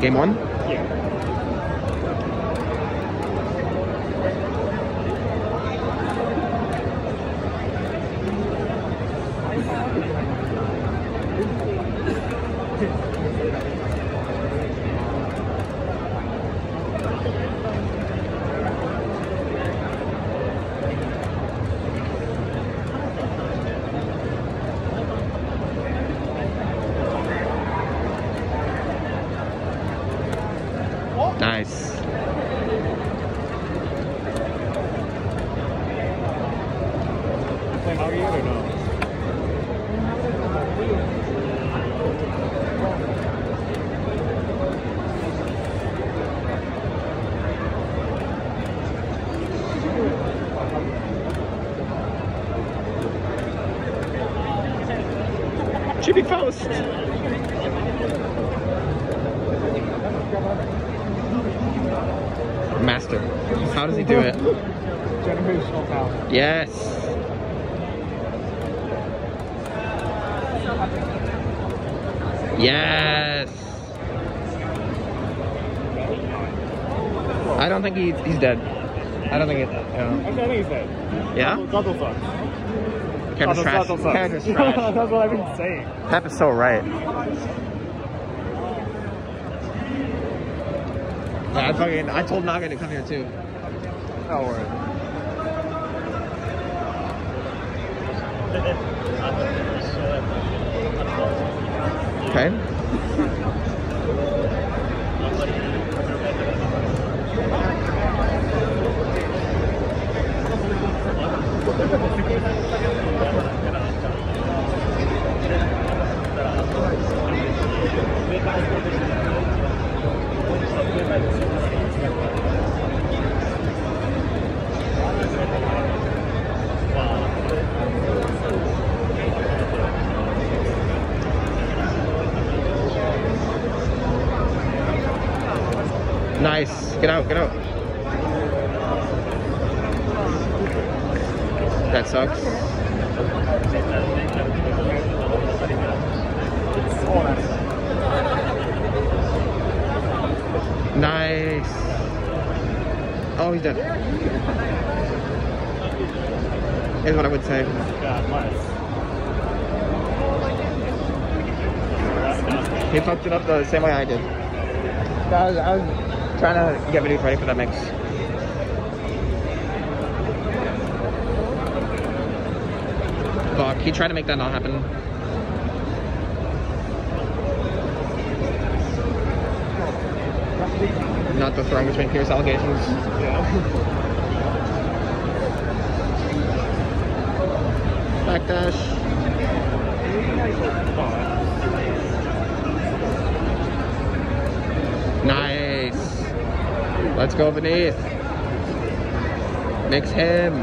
Game one? Yeah. Nice. Playing Augie yet or no? Faust. Master. How does he do it? Generational talent. Yes. Yes. I don't think he, he's dead. I don't think it. Actually, I think he's dead. Yeah? Tuttle sucks. Character's Tuttle- trash. Tuttle sucks. Trash. That's what I've been saying. Pep is so right. I fucking I told Naga to come here too. Oh, word. Okay. Nice. Get out, get out. That sucks. Nice. Oh, he's dead. Is what I would say. He fucked it up the same way I did. I was, was trying to get videos ready for that mix. Fuck, he tried to make that not happen. Not the throwing between Pierce allegations. Backdash. Nice. Let's go beneath. Mix him.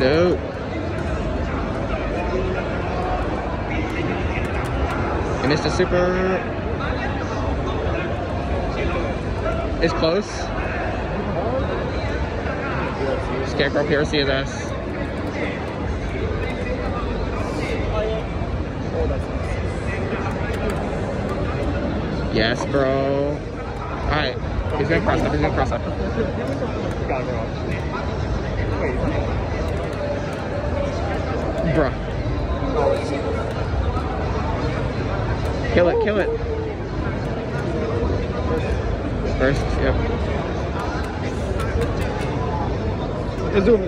No. And Mr. Super It's close. Scarecrow PRC is S. Yes, bro. Alright. He's gonna cross up, he's gonna cross up. Bruh. Kill it, kill it. First, yep. Zoom.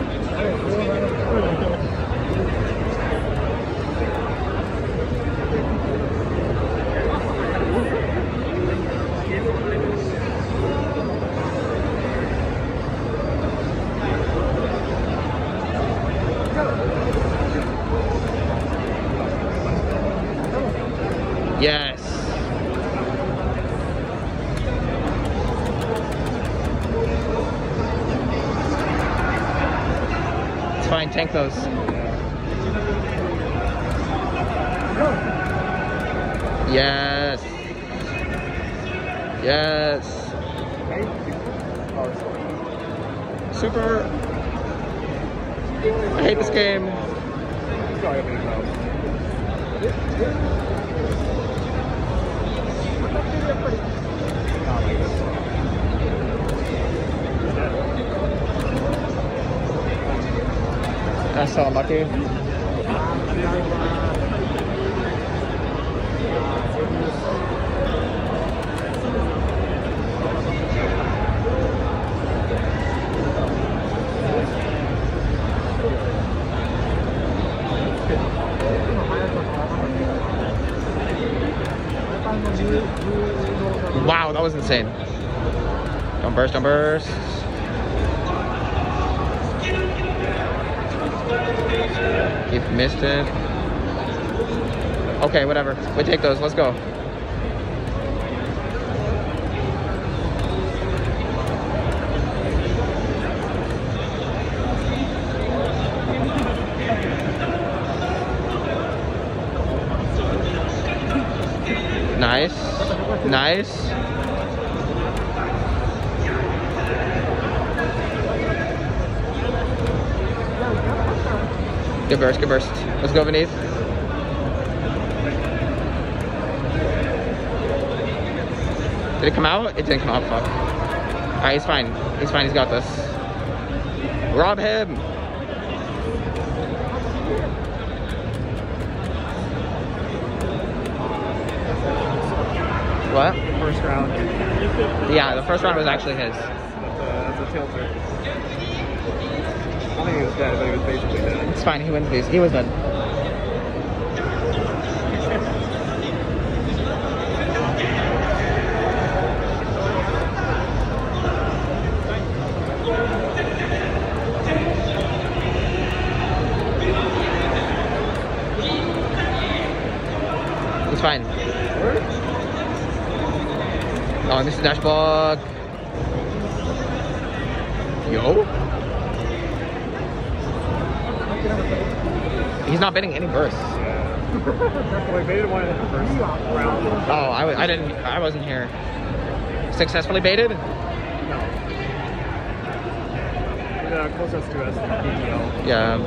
Yes. It's fine, tank those. Yes. Yes. Super. I hate this game. So unlucky. Wow, that was insane. Don't burst, don't burst. You've missed it. Okay, whatever. We take those. Let's go. Nice. Nice. Good burst, good burst. Let's go, Vineeth. Did it come out? It didn't come out, fuck. Alright, he's fine. He's fine, he's got this. Rob him! What? First round. Yeah, the first round was actually his. That's a, that's a tilter. I think he was dead, but he was basically dead. It's fine, he these. He was dead. It's fine. Oh, Mr. Dashbog. Yo. He's not betting any bursts. Wait, baited one in the first round. Oh, I, I didn't. I wasn't here. Successfully baited. No. Yeah, closest to us, Yeah.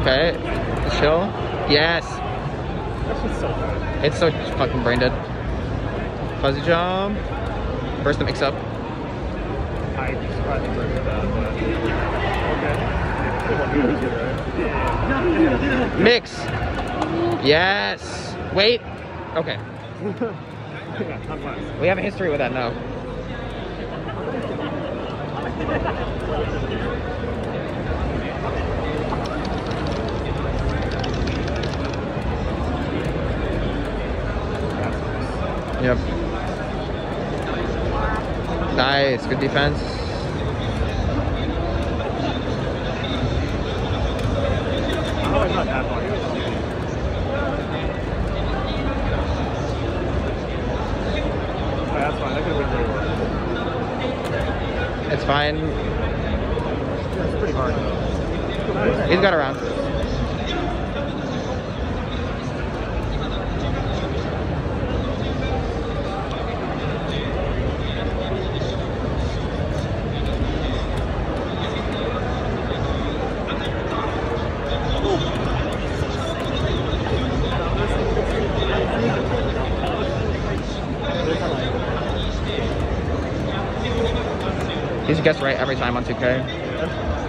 Okay. Chill. Yes. That's just so good. It's so fucking brain dead. Fuzzy jump. Burst the mix up. I surprised me with that, okay. Mix. Yes. Wait. Okay. yeah, I'm fine. We have a history with that now. Yep. Nice. Good defense. Oh, it's not that far. Oh, that's fine. That could have been way worse. It's fine. It's pretty hard. Nice. He's got around. He gets right every time on 2K.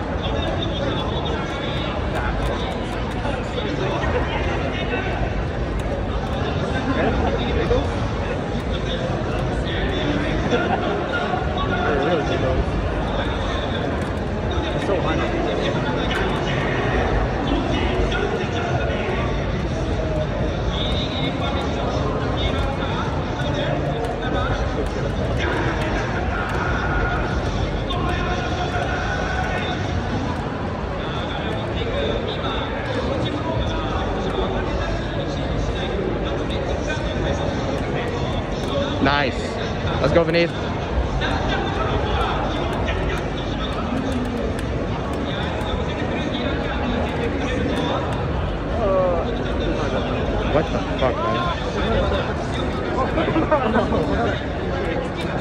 Nice. Let's go, Vineeth. What the fuck, man?